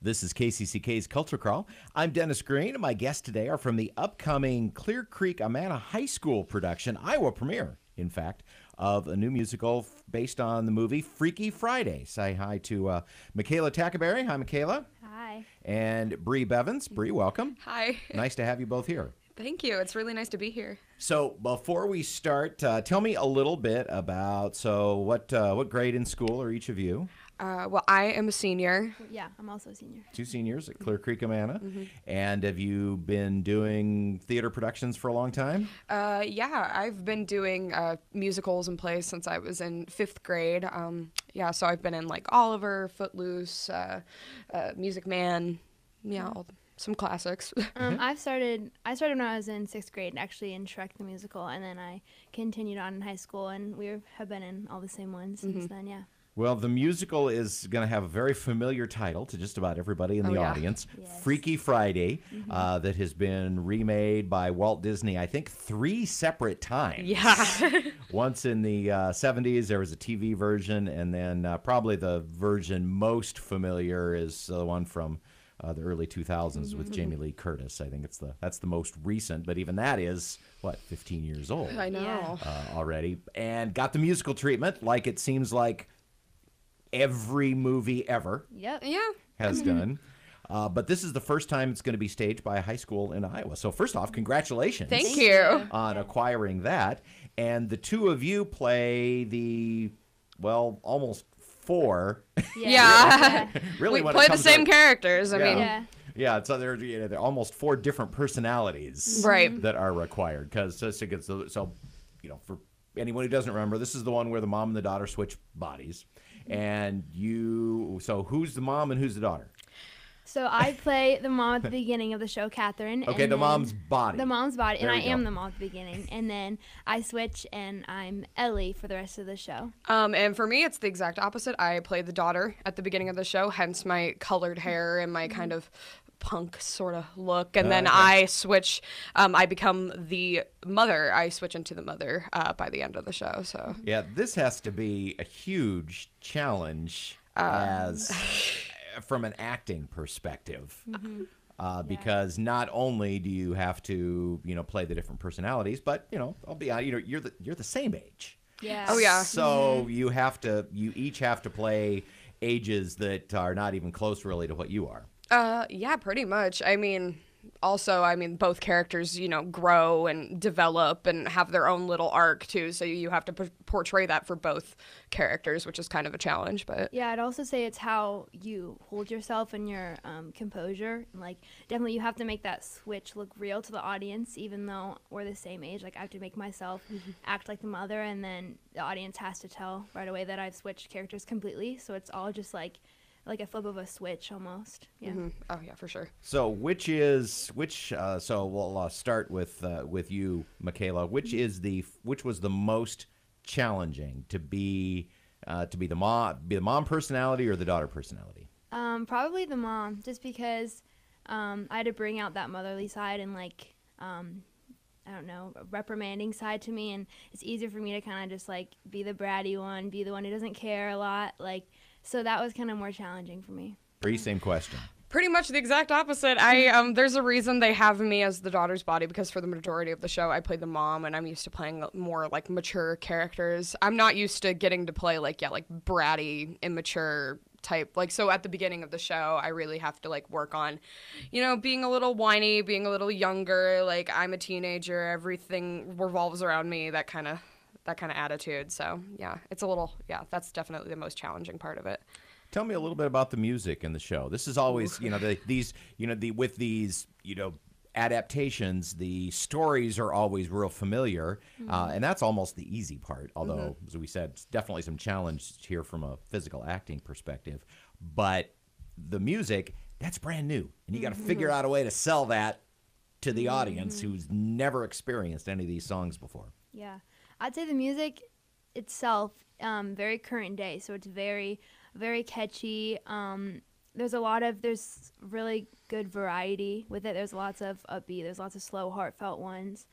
This is KCCK's Culture Crawl. I'm Dennis Green, and my guests today are from the upcoming Clear Creek Amana High School production, Iowa premiere, in fact, of a new musical f- based on the movie Freaky Friday. Say hi to uh, Mikayla Tackaberry. Hi, Mikayla. Hi. And Brie Bevans. Brie, welcome. Hi. Nice to have you both here. Thank you. It's really nice to be here. So, before we start, uh, tell me a little bit about so what uh, what grade in school are each of you? Uh, well, I am a senior. Yeah, I'm also a senior. Two seniors at Clear Creek Amana. And have you been doing theater productions for a long time? Uh, yeah, I've been doing uh, musicals and plays since I was in fifth grade. Um, yeah, so I've been in like Oliver, Footloose, uh, uh, Music Man, yeah, all, some classics. Um, I've started. I started when I was in sixth grade, actually in Shrek the musical, and then I continued on in high school, and we have been in all the same ones since then. Yeah. Well, the musical is going to have a very familiar title to just about everybody in the Oh, yeah. audience Yes. Freaky Friday, uh, that has been remade by Walt Disney, I think, three separate times. yeah. Once in the uh, 70s, there was a TV version, and then uh, probably the version most familiar is the one from uh, the early 2000s with Jamie Lee Curtis. I think it's the that's the most recent, but even that is what 15 years old I know. Uh, already, and got the musical treatment like it seems like every movie ever Yep. Yeah. has done. Uh, but this is the first time it's going to be staged by a high school in Iowa. So first off, congratulations Thank, Thank you. you. on acquiring that. And the two of you play the, well, almost four. Yeah. really, we play the same to- characters. I Yeah. mean, Yeah. Yeah, so there, you know, there are almost four different personalities Right. that are required. Because so, so, so, you know, for anyone who doesn't remember, this is the one where the mom and the daughter switch bodies. And you, so who's the mom and who's the daughter? So I play the mom at the beginning of the show, Catherine. Okay, and the mom's body. The mom's body, and I go. am the mom at the beginning, and then I switch, and I'm Ellie for the rest of the show. Um, and for me, it's the exact opposite. I play the daughter at the beginning of the show, hence my colored hair and my kind of punk sort of look. And then Okay. I switch, um, I become the mother. I switch into the mother uh, by the end of the show. So Yeah, this has to be a huge challenge as from an acting perspective. Uh, because not only do you have to, you know, play the different personalities, but you know, I'll be honest, you know, you're the you're the same age. Yeah. Oh, yeah. So you have to, you each have to play ages that are not even close, really, to what you are. Uh, yeah, pretty much. I mean, also, I mean, both characters, you know, grow and develop and have their own little arc too. So you have to p- portray that for both characters, which is kind of a challenge. But Yeah, I'd also say it's how you hold yourself and your um, composure. And, like, definitely you have to make that switch look real to the audience, even though we're the same age. Like, I have to make myself act like the mother, and then the audience has to tell right away that I've switched characters completely. So it's all just like like a flip of a switch almost. Yeah. Mhm. oh yeah, for sure. So which is which? Uh, so we'll uh, start with uh, with you, Mikayla. Which is the which was the most challenging to be uh, to be the mom be the mom personality or the daughter personality? Um, probably the mom, just because um, I had to bring out that motherly side and like um, I don't know, reprimanding side to me, and it's easier for me to kind of just like be the bratty one, be the one who doesn't care a lot, like. So that was kind of more challenging for me. Brie, same question. Pretty much the exact opposite. I um, there's a reason they have me as the daughter's body because for the majority of the show I played the mom, and I'm used to playing more like mature characters. I'm not used to getting to play like yeah like bratty, immature type. Like so at the beginning of the show, I really have to like work on, you know, being a little whiny, being a little younger. Like I'm a teenager, everything revolves around me. That kind of that kind of attitude. So yeah, it's a little yeah. That's definitely the most challenging part of it. Tell me a little bit about the music in the show. This is always, you know, the, these, you know, the with these, you know, adaptations, the stories are always real familiar, uh, mm-hmm. and that's almost the easy part. Although, mm-hmm. as we said, definitely some challenge here from a physical acting perspective. But the music, that's brand new, and you got to mm-hmm. figure out a way to sell that to the audience who's never experienced any of these songs before. Yeah, I'd say the music itself um, very current day, so it's very very catchy. Um, there's a lot of there's really good variety with it. There's lots of upbeat. There's lots of slow, heartfelt ones.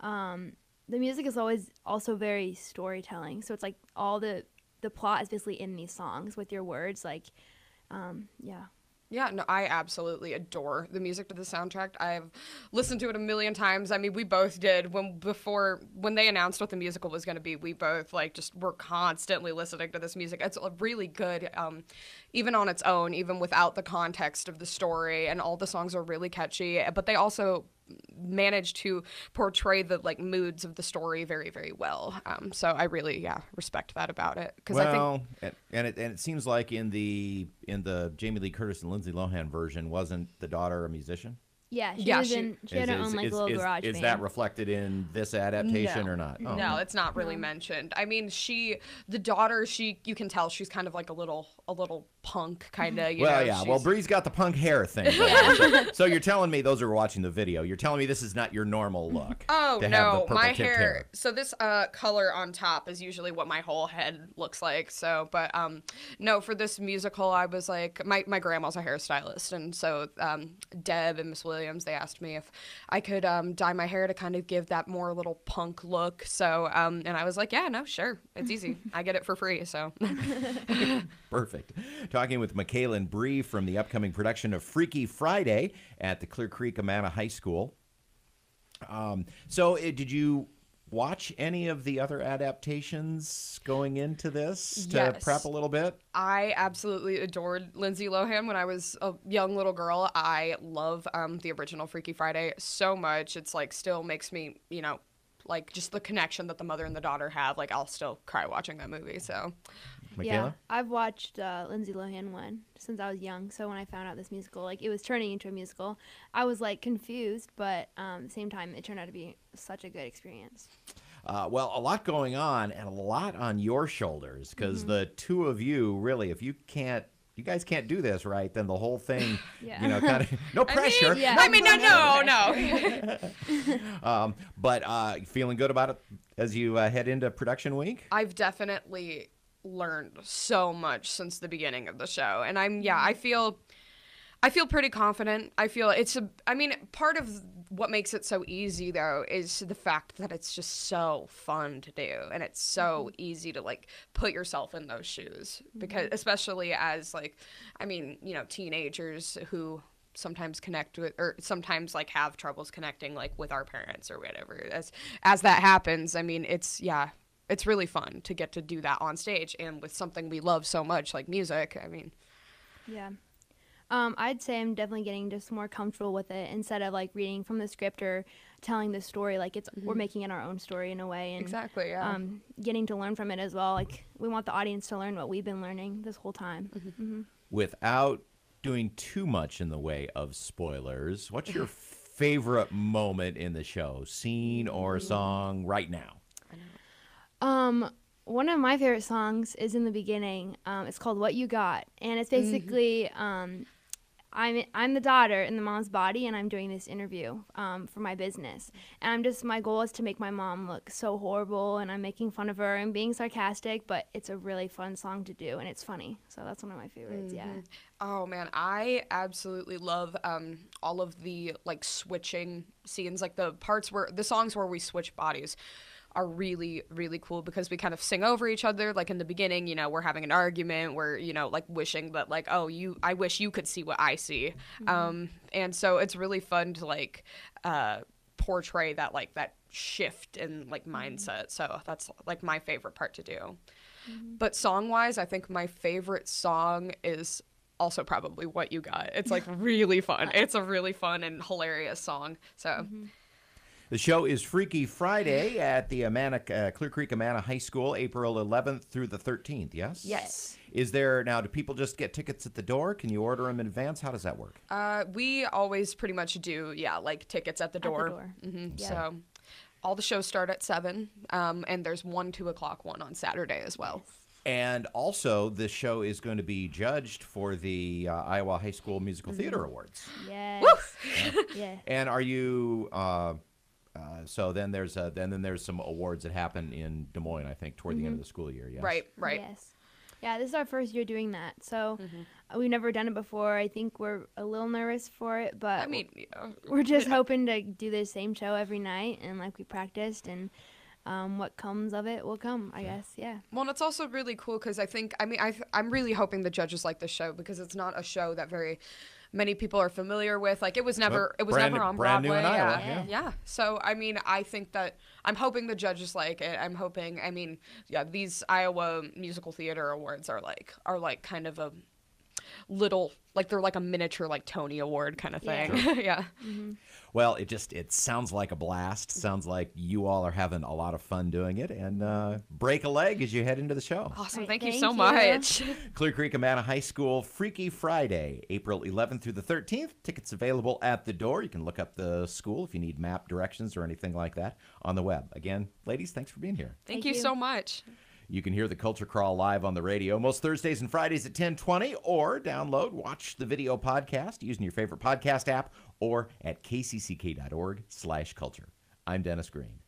Um, the music is always also very storytelling. So it's like all the the plot is basically in these songs with your words. Like, um, yeah. Yeah, no, I absolutely adore the music to the soundtrack. I've listened to it a million times. I mean, we both did when before when they announced what the musical was going to be. We both like just were constantly listening to this music. It's really good, um, even on its own, even without the context of the story. And all the songs are really catchy, but they also managed to portray the like moods of the story very very well. Um, so i really yeah respect that about it. Because well, i think and, and it and it seems like in the in the jamie lee curtis and lindsay lohan version wasn't the daughter a musician yeah, she yeah, was she, in. She is, had her own like is, little is, garage. Is band. that reflected in this adaptation no. or not? Oh, no, it's not really no. mentioned. I mean, she, the daughter, she, you can tell she's kind of like a little, a little punk kind of. Well, know, yeah. Well, Brie's got the punk hair thing. so, so, you're telling me those are watching the video. You're telling me this is not your normal look. Oh no, my hair, hair, So this uh, color on top is usually what my whole head looks like. So, but um, no, for this musical, I was like, my my grandma's a hairstylist, and so um, Deb and Miss Williams, they asked me if I could um, dye my hair to kind of give that more little punk look. So, um, and I was like, yeah, no, sure, it's easy. I get it for free. So. Perfect talking with Mikayla and Brie from the upcoming production of Freaky Friday at the Clear Creek Amana High School. Um, so, uh, did you watch any of the other adaptations going into this to yes. prep a little bit? I absolutely adored Lindsay Lohan when I was a young little girl. I love um, the original Freaky Friday so much. It's like still makes me, you know, like just the connection that the mother and the daughter have. Like I'll still cry watching that movie. So Mikayla? Yeah, I've watched uh, Lindsay Lohan one since I was young. So when I found out this musical, like it was turning into a musical, I was like confused, but um, at the same time, it turned out to be such a good experience. Uh, well, a lot going on and a lot on your shoulders because mm-hmm. the two of you really, if you can't you guys can't do this right, then the whole thing, yeah. you know, kind of no pressure. I mean, yeah. I mean no, no, no. um, but uh, feeling good about it as you uh, head into production week. I've definitely learned so much since the beginning of the show. And i'm yeah i feel i feel pretty confident. I feel it's a i mean part of what makes it so easy though is the fact that it's just so fun to do. And it's so mm-hmm. easy to like put yourself in those shoes because mm-hmm. especially as like i mean you know teenagers who sometimes connect with or sometimes like have troubles connecting like with our parents or whatever as as that happens. I mean it's yeah it's really fun to get to do that on stage and with something we love so much like music. I mean, yeah. Um, I'd say I'm definitely getting just more comfortable with it instead of like reading from the script or telling the story. Like it's mm-hmm. we're making it our own story in a way, and exactly, yeah. Um, getting to learn from it as well. Like we want the audience to learn what we've been learning this whole time. Mm-hmm. Mm-hmm. Without doing too much in the way of spoilers, what's your favorite moment in the show, scene or song right now? Um, one of my favorite songs is in the beginning. Um, it's called "What You Got," and it's mm-hmm. basically mm-hmm. um, I'm I'm the daughter in the mom's body, and I'm doing this interview um, for my business. And I'm just my goal is to make my mom look so horrible, and I'm making fun of her and being sarcastic. But it's a really fun song to do, and it's funny. So that's one of my favorites. Mm-hmm. Yeah. Oh man, I absolutely love um, all of the like switching scenes, like the parts where the songs where we switch bodies are really really cool because we kind of sing over each other. Like in the beginning you know we're having an argument. We're you know like wishing that like oh you i wish you could see what i see. Mm-hmm. um and so it's really fun to like uh portray that like that shift in like mm-hmm. mindset. So that's like my favorite part to do. Mm-hmm. but song wise i think my favorite song is also probably what you got. It's like really fun. It's a really fun and hilarious song. So mm-hmm. The show is Freaky Friday at the Amana, uh, Clear Creek Amana High School, April 11th through the 13th. Yes. Yes. Is there now? Do people just get tickets at the door? Can you order them in advance? How does that work? Uh, we always pretty much do. Yeah, like tickets at the door. At the door. Mm-hmm. Yeah. So. All the shows start at seven, um, and there's one two o'clock one on Saturday as well. And also, this show is going to be judged for the uh, Iowa High School Musical mm-hmm. Theater Awards. Yes. Yeah. yeah. And are you? Uh, uh, so then there's a, then then there's some awards that happen in Des Moines, I think, toward mm-hmm. the end of mm-hmm. the school year. Yes. Right. Right. Yes. Yeah, this is our first year doing that, so mm-hmm. we've never done it before. I think we're a little nervous for it, but I mean, we're just hoping to do the same show every night and like we practiced and um, what comes of it will come. I guess. Yeah. Well, and it's also really cool because I think I mean I th- I'm really hoping the judges like this show because it's not a show that very many people are familiar with. Like it was never it was brand- never on brand new Broadway. in Iowa, yeah. yeah. So I mean I think that I'm hoping the judges like it. I'm hoping I mean yeah these Iowa musical theater awards are like are like kind of a little like they're like a miniature like Tony Award kind of Yeah. thing. yeah. Well, it just it sounds like a blast. Sounds like you all are having a lot of fun doing it, and uh, break a leg as you head into the show. Awesome. Right, thank, you thank so you. much. Clear Creek Amana High School Freaky Friday, April 11th through the 13th. Tickets available at the door. You can look up the school if you need map directions or anything like that on the web. Again, ladies, thanks for being here. Thank, Thank you you. so much. You can hear the Culture Crawl live on the radio most Thursdays and Fridays at 1020 or download, watch the video podcast using your favorite podcast app or at kcck.org slash culture. I'm Dennis Green.